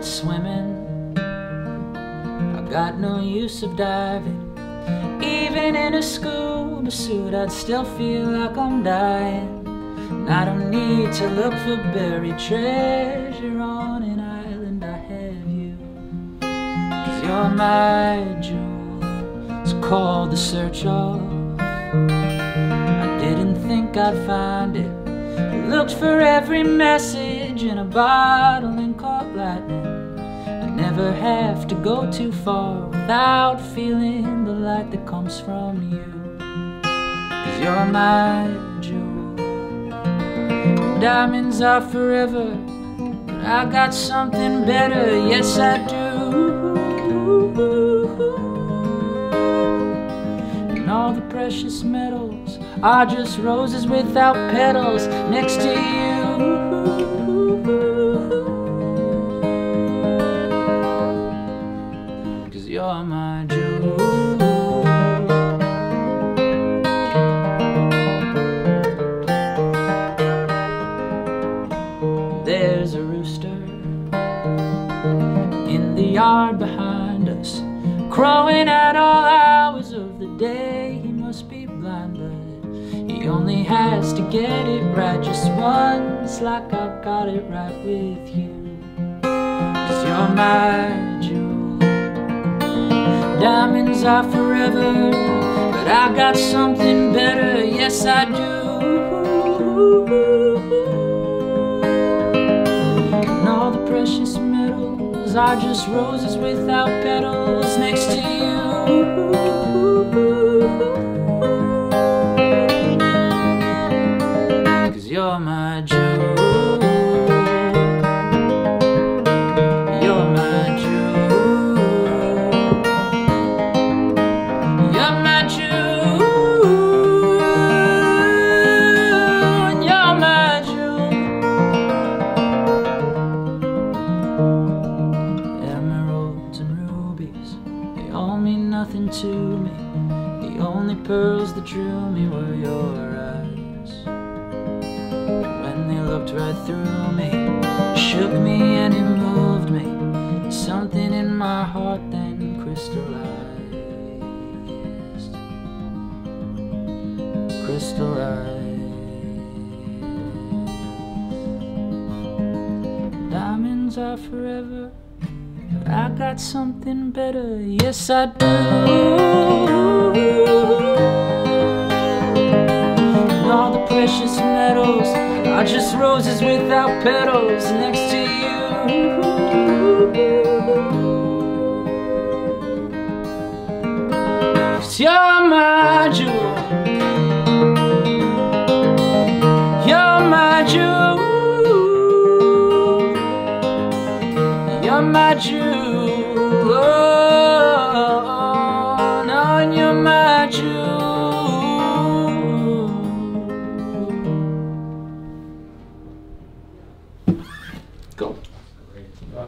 started swimming. I got no use of diving. Even in a scuba suit, I'd still feel like I'm dying. And I don't need to look for buried treasure on an island. I have you. Cause you're my jewel. It's called the search of. I didn't think I'd find it. Looked for every message in a bottle and caught lightning. Never have to go too far without feeling the light that comes from you. Cause you're my jewel. Diamonds are forever, but I got something better, yes I do. And all the precious metals are just roses without petals next to you. There's a rooster in the yard behind us, crowing at all hours of the day. He must be blind, but he only has to get it right just once, like I got it right with you. Cause you're my jewel. Diamonds are forever, but I got something better, yes I do. Metals are just roses without petals next to you. Cause you're my jewel. You're my nothing to me. The only pearls that drew me were your eyes. When they looked right through me, shook me and it moved me. Something in my heart then crystallized. Crystallized. Diamonds are forever. I got something better, yes I do. And all the precious metals are just roses without petals next to you. Cause you're my jewel.